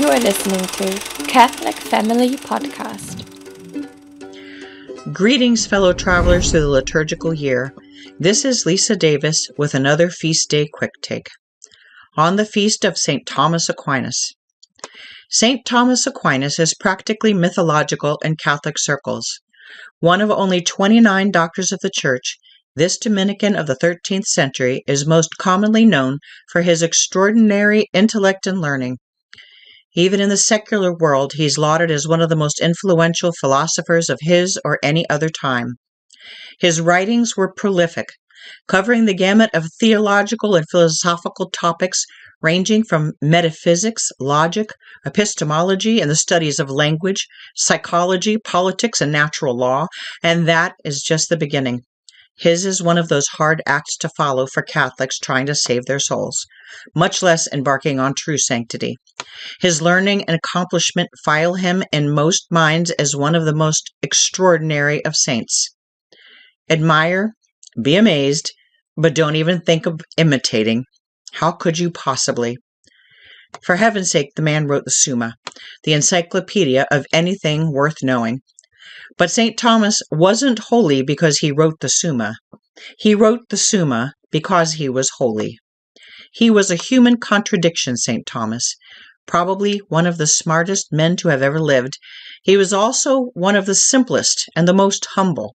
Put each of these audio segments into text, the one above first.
You are listening to Catholic Family Podcast. Greetings, fellow travelers through the liturgical year. This is Lisa Davis with another Feast Day Quick Take. On the feast of St. Thomas Aquinas. St. Thomas Aquinas is practically mythological in Catholic circles. One of only 29 doctors of the Church, this Dominican of the 13th century is most commonly known for his extraordinary intellect and learning. Even in the secular world, he is lauded as one of the most influential philosophers of his or any other time. His writings were prolific, covering the gamut of theological and philosophical topics ranging from metaphysics, logic, epistemology, and the studies of language, psychology, politics, and natural law, and that is just the beginning. His is one of those hard acts to follow for Catholics trying to save their souls, much less embarking on true sanctity. His learning and accomplishment file him in most minds as one of the most extraordinary of saints. Admire, be amazed, but don't even think of imitating. How could you possibly? For heaven's sake, the man wrote the Summa, the encyclopedia of anything worth knowing. But St. Thomas wasn't holy because he wrote the Summa. He wrote the Summa because he was holy. He was a human contradiction, St. Thomas. Probably one of the smartest men to have ever lived, he was also one of the simplest and the most humble.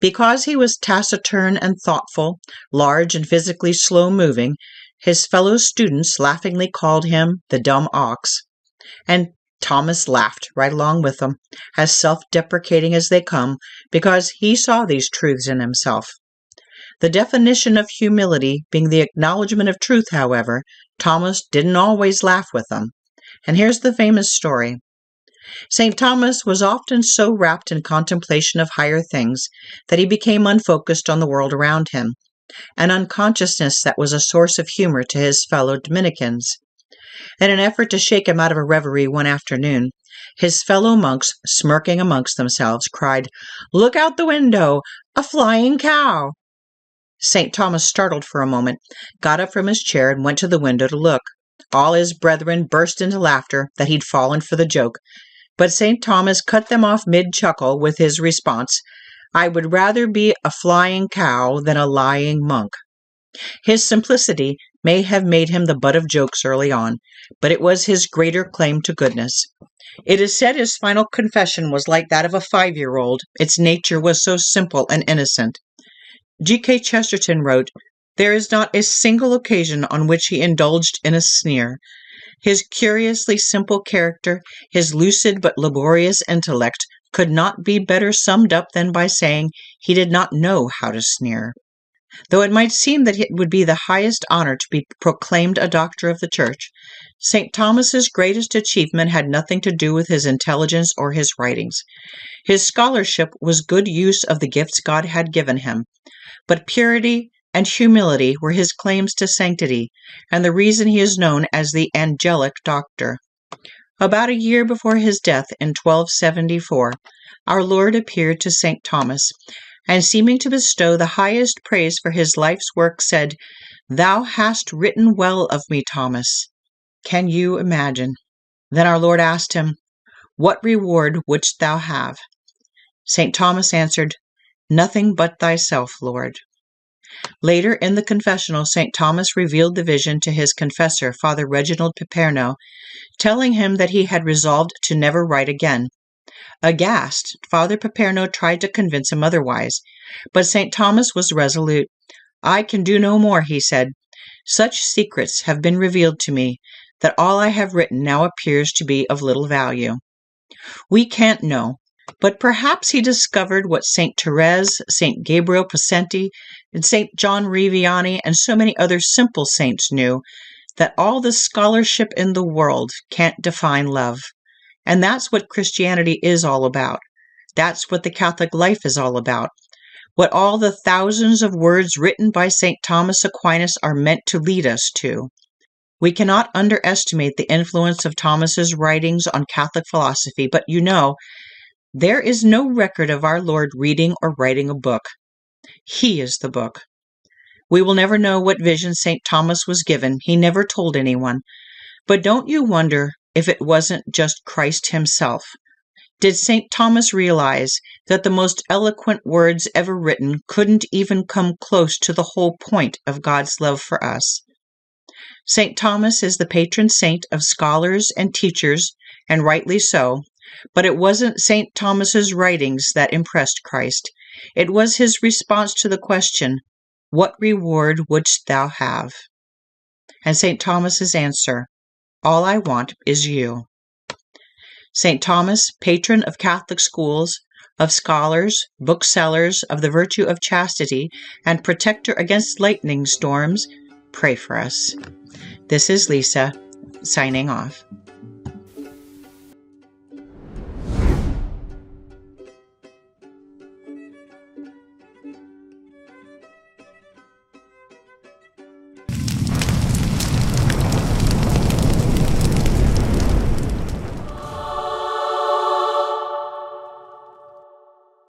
Because he was taciturn and thoughtful, large and physically slow moving, his fellow students laughingly called him the dumb ox. And Thomas laughed right along with them, as self deprecating as they come, because he saw these truths in himself. The definition of humility being the acknowledgement of truth, however, Thomas didn't always laugh with them. And here's the famous story. St. Thomas was often so wrapped in contemplation of higher things that he became unfocused on the world around him, an unconsciousness that was a source of humor to his fellow Dominicans. In an effort to shake him out of a reverie one afternoon, his fellow monks, smirking amongst themselves, cried, Look out the window! A flying cow! St. Thomas, startled for a moment, got up from his chair and went to the window to look. All his brethren burst into laughter that he'd fallen for the joke, but St. Thomas cut them off mid chuckle with his response, I would rather be a flying cow than a lying monk. His simplicity may have made him the butt of jokes early on, but it was his greater claim to goodness. It is said his final confession was like that of a five year old, its nature was so simple and innocent. G.K. Chesterton wrote, There is not a single occasion on which he indulged in a sneer. His curiously simple character, his lucid but laborious intellect, could not be better summed up than by saying he did not know how to sneer. Though it might seem that it would be the highest honor to be proclaimed a doctor of the Church, St. Thomas's greatest achievement had nothing to do with his intelligence or his writings. His scholarship was good use of the gifts God had given him, but purity and humility were his claims to sanctity, and the reason he is known as the angelic doctor. About a year before his death in 1274, our Lord appeared to St. Thomas and seeming to bestow the highest praise for his life's work, said, Thou hast written well of me, Thomas. Can you imagine? Then our Lord asked him, What reward wouldst thou have? St. Thomas answered, Nothing but thyself, Lord. Later in the confessional, St. Thomas revealed the vision to his confessor, Father Reginald Piperno, telling him that he had resolved to never write again. Aghast, Father Piperno tried to convince him otherwise, but St. Thomas was resolute. I can do no more, he said. Such secrets have been revealed to me that all I have written now appears to be of little value. We can't know, but perhaps he discovered what St. Therese, St. Gabriel Possenti, and St. John Vianney and so many other simple saints knew that all the scholarship in the world can't define love. And that's what Christianity is all about. That's what the Catholic life is all about. What all the thousands of words written by St. Thomas Aquinas are meant to lead us to. We cannot underestimate the influence of Thomas's writings on Catholic philosophy, but you know, there is no record of our Lord reading or writing a book. He is the book. We will never know what vision St. Thomas was given. He never told anyone. But don't you wonder if it wasn't just Christ Himself? Did St. Thomas realize that the most eloquent words ever written couldn't even come close to the whole point of God's love for us? St. Thomas is the patron saint of scholars and teachers, and rightly so, but it wasn't St. Thomas's writings that impressed Christ. It was his response to the question, What reward wouldst thou have? And St. Thomas's answer, All I want is you. St. Thomas, patron of Catholic schools, of scholars, booksellers, of the virtue of chastity, and protector against lightning storms, pray for us. This is Lisa, signing off.